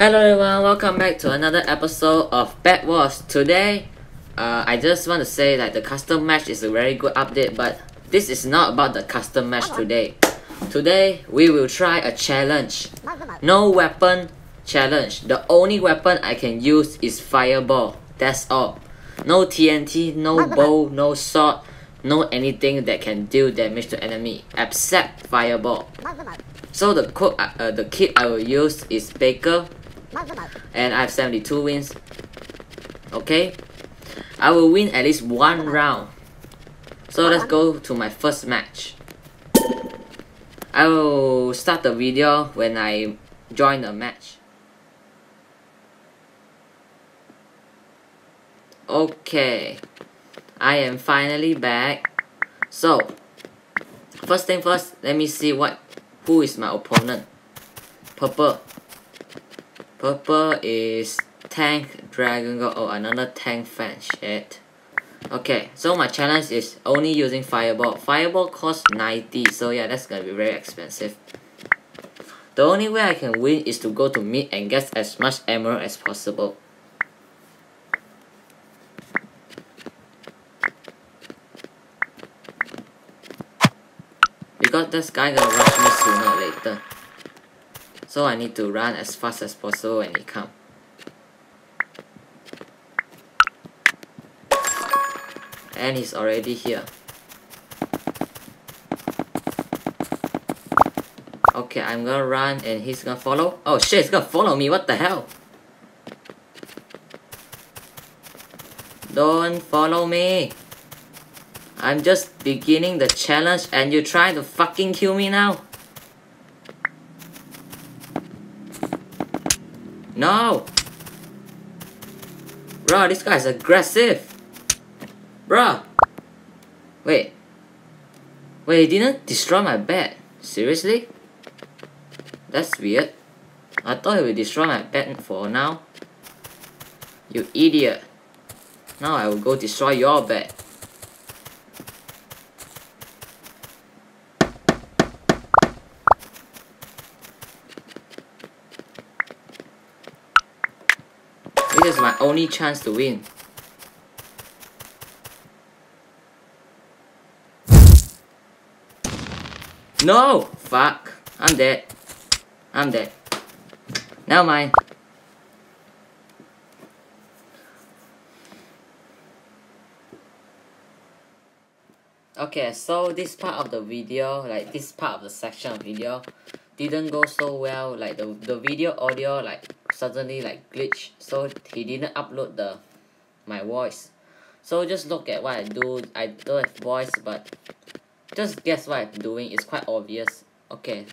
Hello everyone, welcome back to another episode of Bed Wars. Today, uh, I just want to say that the custom match is a very good update, but this is not about the custom match today. Today, we will try a challenge. No weapon challenge. The only weapon I can use is fireball. That's all. No TNT, no bow, no sword, no anything that can deal damage to enemy except fireball. So the uh, uh, the kit I will use is Baker, and I have 72 wins. Okay, I will win at least one round. So let's go to my first match. I will start the video when I join the match. Okay, I am finally back. So, first thing first, let me see what who is my opponent. Purple. Purple is tank dragon god. Oh, another tank fan. Shit. Okay, so my challenge is only using fireball. Fireball costs 90, so yeah, that's gonna be very expensive. The only way I can win is to go to mid and get as much emerald as possible. Because this guy gonna rush me sooner or later. So I need to run as fast as possible when he comes. And he's already here. Okay, I'm gonna run and he's gonna follow. Oh shit, he's gonna follow me, what the hell? Don't follow me. I'm just beginning the challenge and you try to fucking kill me now? No! Bro, this guy's aggressive! Bro! Wait. Wait, he didn't destroy my bed. Seriously? That's weird. I thought he would destroy my bed for now. You idiot. Now I will go destroy your bed. This is my only chance to win. No! Fuck. I'm dead. I'm dead. Never mind. Okay, so this part of the video, like this part of the section of video, didn't go so well. Like the the video audio, like suddenly like glitch, so he didn't upload the my voice. So just look at what I do. I don't have voice, but just guess what I'm doing. It's quite obvious. Okay.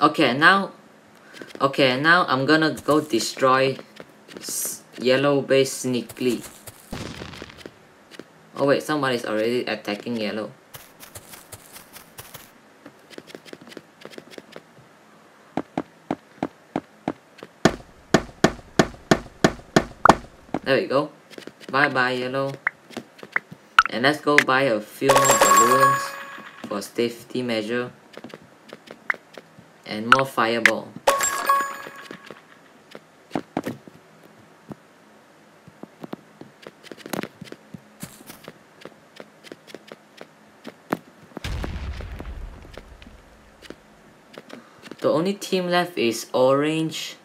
Okay, now, okay, now I'm gonna go destroy yellow base sneakily. Oh wait, somebody's already attacking yellow. There we go. Bye bye yellow. And let's go buy a few more balloons for safety measure. And more fireball. The only team left is orange,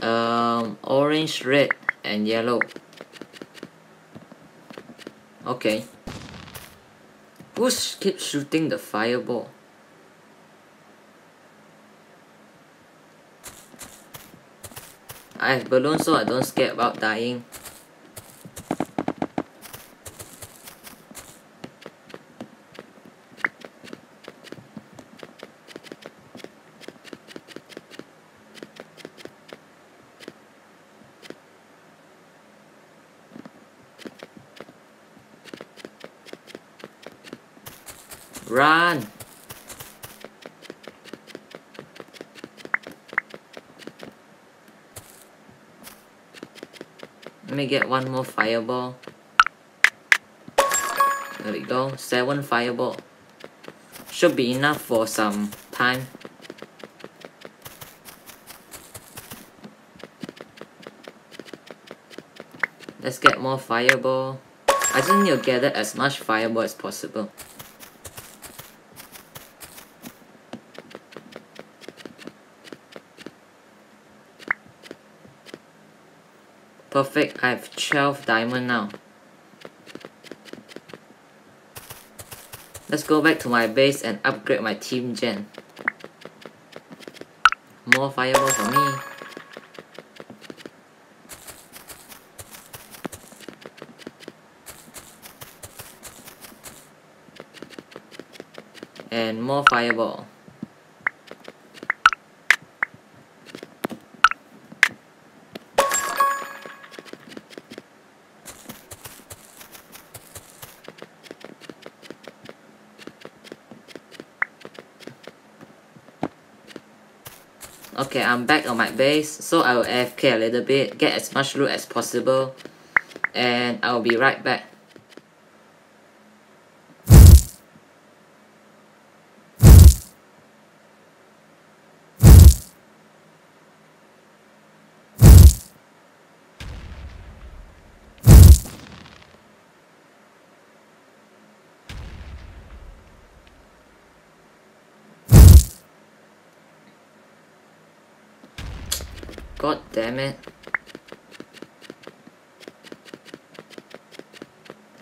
um, orange, red, and yellow. Okay. Who's keep shooting the fireball? I have balloons so I don't scared about dying. Run! Get one more fireball. There we go, seven fireball. Should be enough for some time. Let's get more fireball. I just need to gather as much fireball as possible. Perfect, I have 12 diamond now. Let's go back to my base and upgrade my team gen. More fireball for me. And more fireball. Okay, I'm back on my base, so I will AFK a little bit, get as much loot as possible, and I'll be right back. God damn it.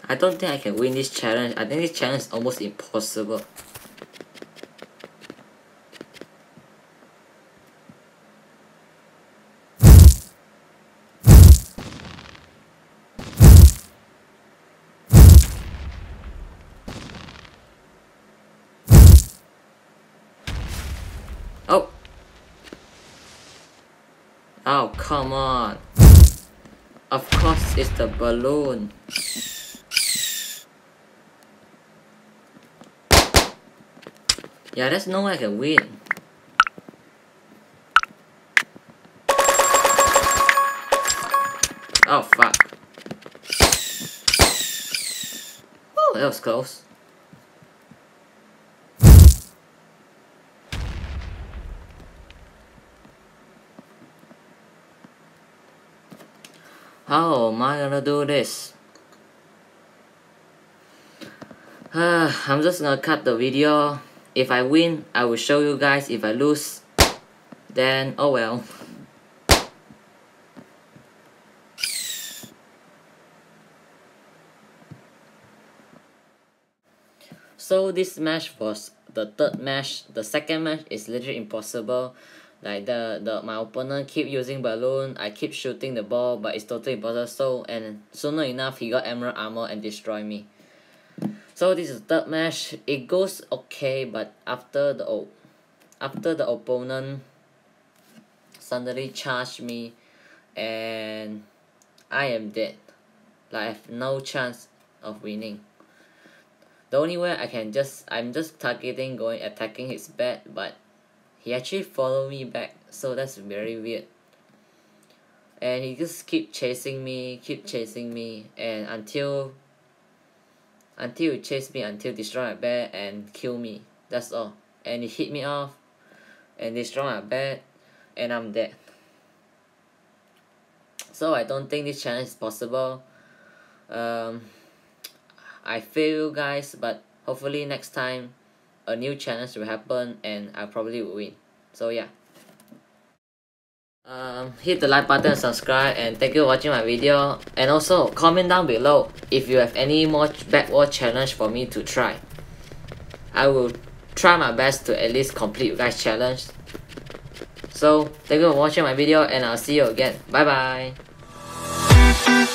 I don't think I can win this challenge. I think this challenge is almost impossible. Oh! Oh, come on. Of course it's the balloon. Yeah, there's no way I can win. Oh, fuck. Oh, that was close. How am I gonna do this? I'm just gonna cut the video. If I win, I will show you guys. If I lose, then oh well. So this match was the third match. The second match is literally impossible. Like the, the my opponent keep using balloon, I keep shooting the ball, but it's totally impossible. So and sooner enough he got emerald armor and destroy me. So this is third match. It goes okay, but after the after the opponent suddenly charged me and I am dead. Like I have no chance of winning. The only way I can just I'm just targeting going attacking his bed but he actually followed me back so that's very weird. And he just keep chasing me, keep chasing me and until until he chase me until destroy my bed and kill me. That's all. And he hit me off and destroy my bed and I'm dead. So I don't think this challenge is possible. Um, I fail guys but hopefully next time a new challenge will happen and I probably will win. So yeah. Um, hit the like button subscribe and thank you for watching my video and also comment down below if you have any more Bed Wars challenge for me to try. I will try my best to at least complete guys challenge. So thank you for watching my video and I'll see you again. Bye bye.